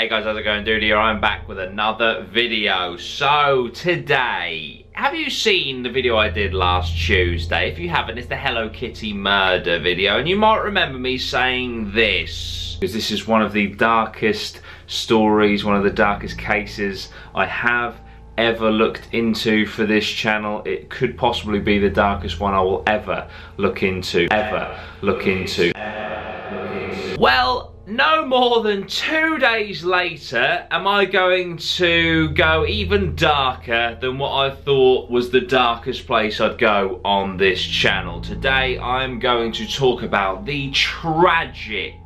Hey guys, how's it going? Dude here, I'm back with another video. So, today, have you seen the video I did last Tuesday? If you haven't, it's the Hello Kitty murder video. And you might remember me saying this. Because this is one of the darkest stories, one of the darkest cases I have ever looked into for this channel. It could possibly be the darkest one I will ever look into. Ever look into. Well, no more than two days later am I going to go even darker than what I thought was the darkest place I'd go on this channel. Today I'm going to talk about the tragic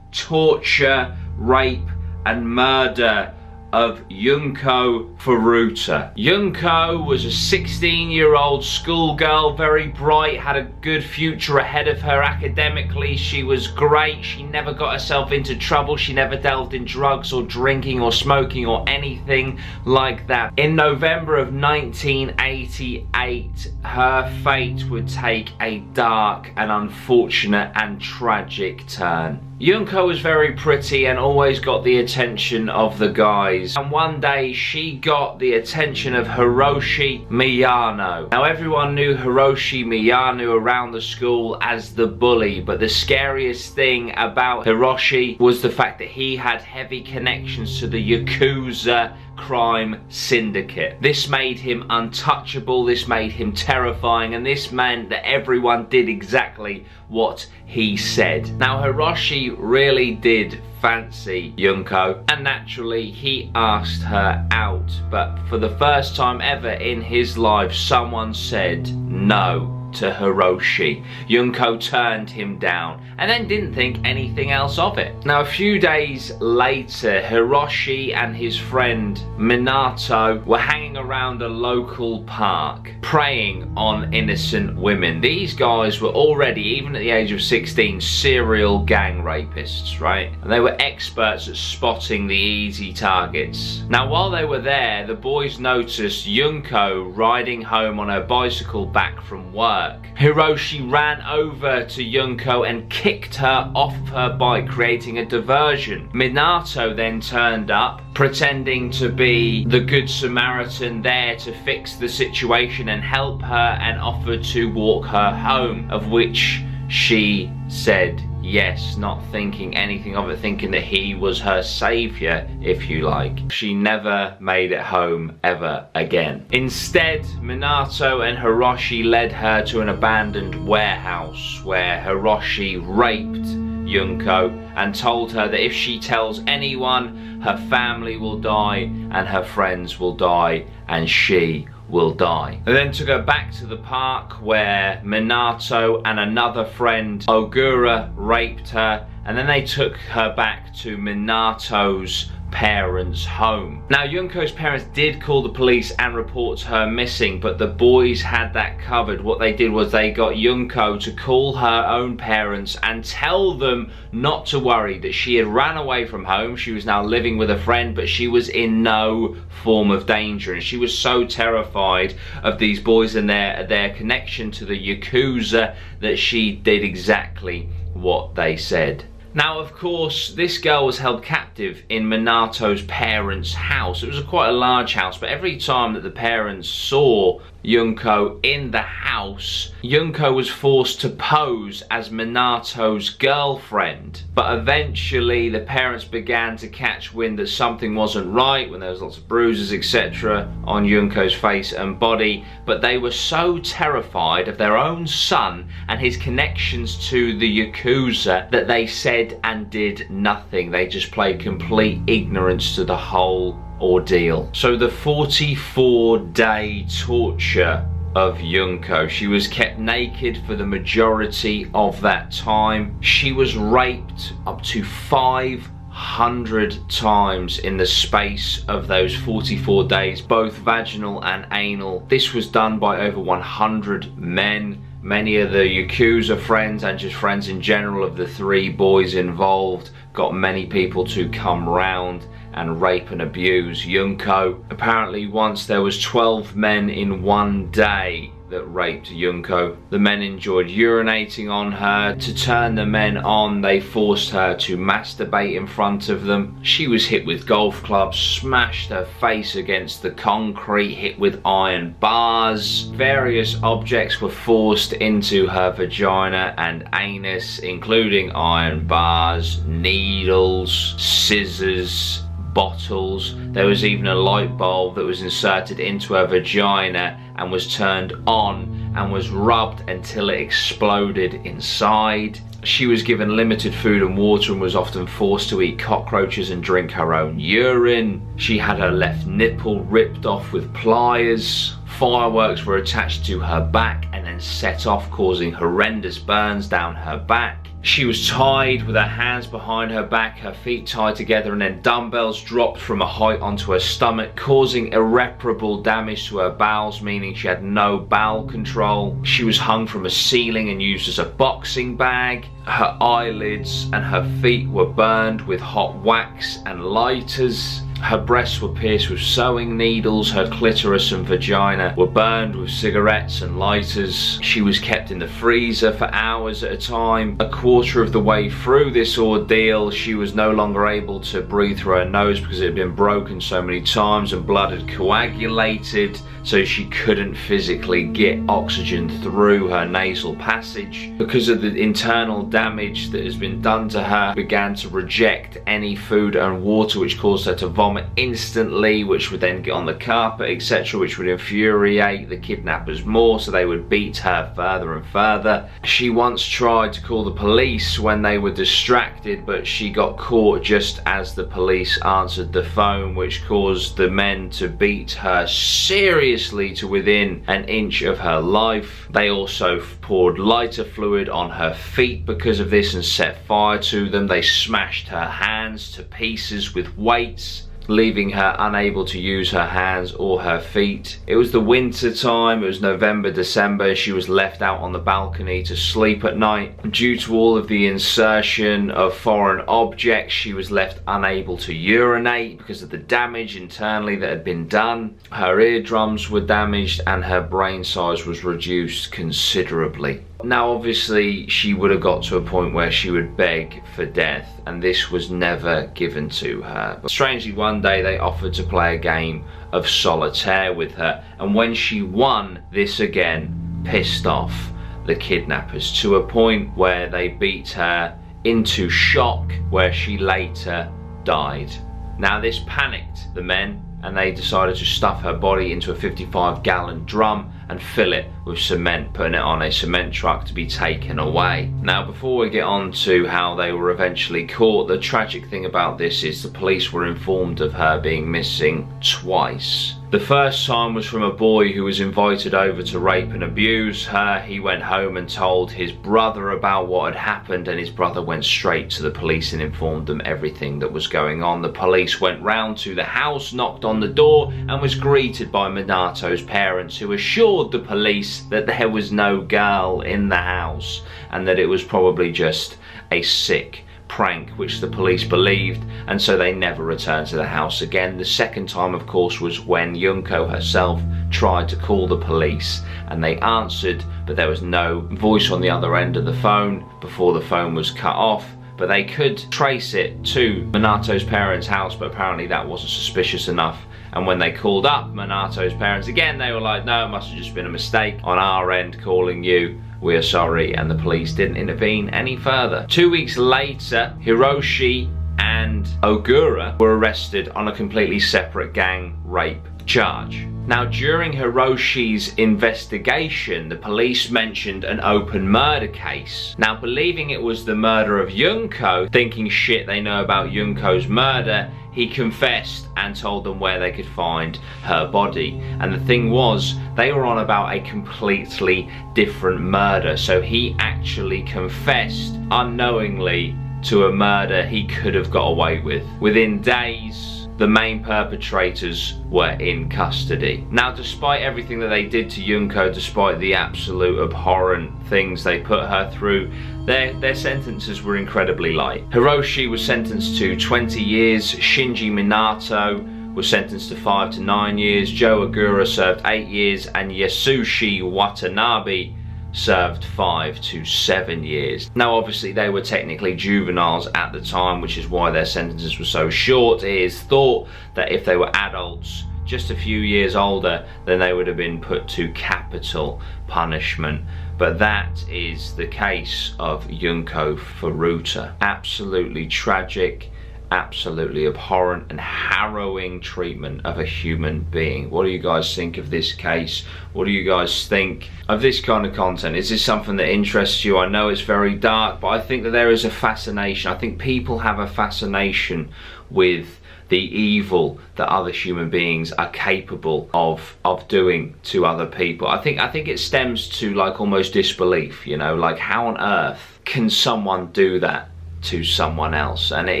torture, rape and murder of Junko Furuta. Junko was a 16 year old schoolgirl, very bright, had a good future ahead of her academically. She was great, she never got herself into trouble, she never delved in drugs or drinking or smoking or anything like that. In November of 1988, her fate would take a dark and unfortunate and tragic turn. Junko was very pretty and always got the attention of the guys. And one day she got the attention of Hiroshi Miyano. Now everyone knew Hiroshi Miyano around the school as the bully, but the scariest thing about Hiroshi was the fact that he had heavy connections to the Yakuza crime syndicate. This made him untouchable, this made him terrifying, and this meant that everyone did exactly what he said. Now Hiroshi really did fancy Junko and naturally he asked her out. But for the first time ever in his life someone said no to Hiroshi. Yunko turned him down and then didn't think anything else of it. Now a few days later, Hiroshi and his friend Minato were hanging around a local park preying on innocent women. These guys were already, even at the age of 16, serial gang rapists, right? And they were experts at spotting the easy targets. Now while they were there, the boys noticed Yunko riding home on her bicycle back from work work. Hiroshi ran over to Yunko and kicked her off of her bike, creating a diversion. Minato then turned up, pretending to be the good Samaritan there to fix the situation and help her and offered to walk her home, of which she said yes, not thinking anything of it, thinking that he was her saviour, if you like. She never made it home ever again. Instead, Minato and Hiroshi led her to an abandoned warehouse where Hiroshi raped Yunko and told her that if she tells anyone, her family will die and her friends will die and she will die. They then took her back to the park where Minato and another friend, Ogura, raped her and then they took her back to Minato's parents' home. Now, Yunko's parents did call the police and report her missing, but the boys had that covered. What they did was they got Yunko to call her own parents and tell them not to worry, that she had ran away from home. She was now living with a friend, but she was in no form of danger. And she was so terrified of these boys and their, their connection to the Yakuza that she did exactly what they said. Now, of course, this girl was held captive in Minato's parents' house. It was a quite a large house, but every time that the parents saw Junko in the house, Junko was forced to pose as Minato's girlfriend. But eventually the parents began to catch wind that something wasn't right when there was lots of bruises etc on Junko's face and body. But they were so terrified of their own son and his connections to the Yakuza that they said and did nothing. They just played complete ignorance to the whole ordeal. So the 44 day torture of Yunko. She was kept naked for the majority of that time. She was raped up to 500 times in the space of those 44 days, both vaginal and anal. This was done by over 100 men. Many of the Yakuza friends and just friends in general of the three boys involved got many people to come round and rape and abuse Junko. Apparently once there was 12 men in one day that raped Yunko. The men enjoyed urinating on her. To turn the men on, they forced her to masturbate in front of them. She was hit with golf clubs, smashed her face against the concrete, hit with iron bars. Various objects were forced into her vagina and anus, including iron bars, needles, scissors, bottles. There was even a light bulb that was inserted into her vagina and was turned on and was rubbed until it exploded inside. She was given limited food and water and was often forced to eat cockroaches and drink her own urine. She had her left nipple ripped off with pliers. Fireworks were attached to her back and then set off causing horrendous burns down her back. She was tied with her hands behind her back, her feet tied together and then dumbbells dropped from a height onto her stomach causing irreparable damage to her bowels meaning she had no bowel control. She was hung from a ceiling and used as a boxing bag. Her eyelids and her feet were burned with hot wax and lighters. Her breasts were pierced with sewing needles, her clitoris and vagina were burned with cigarettes and lighters. She was kept in the freezer for hours at a time. A quarter of the way through this ordeal, she was no longer able to breathe through her nose because it had been broken so many times and blood had coagulated so she couldn't physically get oxygen through her nasal passage. Because of the internal damage that has been done to her, began to reject any food and water which caused her to vomit instantly, which would then get on the carpet, etc., which would infuriate the kidnappers more, so they would beat her further and further. She once tried to call the police when they were distracted, but she got caught just as the police answered the phone, which caused the men to beat her seriously to within an inch of her life. They also poured lighter fluid on her feet because of this and set fire to them. They smashed her hands to pieces with weights leaving her unable to use her hands or her feet. It was the winter time, it was November, December, she was left out on the balcony to sleep at night. Due to all of the insertion of foreign objects, she was left unable to urinate because of the damage internally that had been done. Her eardrums were damaged and her brain size was reduced considerably. Now obviously she would have got to a point where she would beg for death and this was never given to her. But strangely one day they offered to play a game of solitaire with her and when she won this again pissed off the kidnappers to a point where they beat her into shock where she later died. Now this panicked the men and they decided to stuff her body into a 55 gallon drum and fill it with cement, putting it on a cement truck to be taken away. Now before we get on to how they were eventually caught, the tragic thing about this is the police were informed of her being missing twice. The first time was from a boy who was invited over to rape and abuse her. He went home and told his brother about what had happened and his brother went straight to the police and informed them everything that was going on. The police went round to the house, knocked on the door and was greeted by Minato's parents who assured the police that there was no girl in the house and that it was probably just a sick prank which the police believed and so they never returned to the house again. The second time of course was when Yunko herself tried to call the police and they answered but there was no voice on the other end of the phone before the phone was cut off. But they could trace it to Minato's parents' house but apparently that wasn't suspicious enough. And when they called up Minato's parents again they were like no it must have just been a mistake on our end calling you we are sorry, and the police didn't intervene any further. Two weeks later, Hiroshi and Ogura were arrested on a completely separate gang rape charge. Now during Hiroshi's investigation, the police mentioned an open murder case. Now believing it was the murder of Yunko, thinking shit they know about Yunko's murder, he confessed and told them where they could find her body. And the thing was, they were on about a completely different murder. So he actually confessed unknowingly to a murder he could have got away with. Within days, the main perpetrators were in custody. Now, despite everything that they did to Yunko, despite the absolute abhorrent things they put her through, their, their sentences were incredibly light. Hiroshi was sentenced to 20 years, Shinji Minato was sentenced to five to nine years, Joe Ogura served eight years, and Yasushi Watanabe served five to seven years. Now obviously they were technically juveniles at the time which is why their sentences were so short. It is thought that if they were adults just a few years older then they would have been put to capital punishment but that is the case of Junko Furuta. Absolutely tragic absolutely abhorrent and harrowing treatment of a human being. What do you guys think of this case? What do you guys think of this kind of content? Is this something that interests you? I know it's very dark, but I think that there is a fascination. I think people have a fascination with the evil that other human beings are capable of of doing to other people. I think I think it stems to like almost disbelief, you know, like how on earth can someone do that to someone else. And it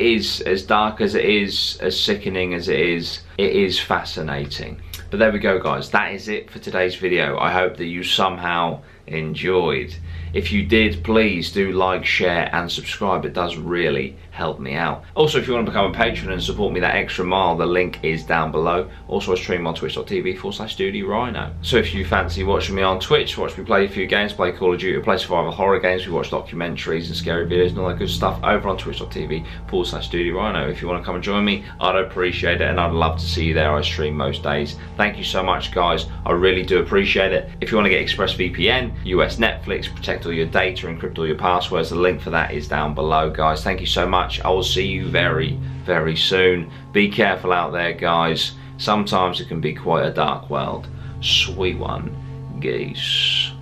is as dark as it is as sickening as it is it is fascinating. But there we go guys. That is it for today's video. I hope that you somehow enjoyed if you did, please do like, share and subscribe. It does really help me out. Also, if you want to become a patron and support me that extra mile, the link is down below. Also, I stream on twitch.tv forward slash Rhino. So if you fancy watching me on Twitch, watch me play a few games, play Call of Duty, play survival horror games, we watch documentaries and scary videos and all that good stuff over on twitch.tv forward slash Rhino. If you want to come and join me, I'd appreciate it and I'd love to see you there. I stream most days. Thank you so much, guys. I really do appreciate it. If you want to get ExpressVPN, US Netflix, protect all your data, encrypt all your passwords. The link for that is down below, guys. Thank you so much. I will see you very, very soon. Be careful out there, guys. Sometimes it can be quite a dark world. Sweet one, geese.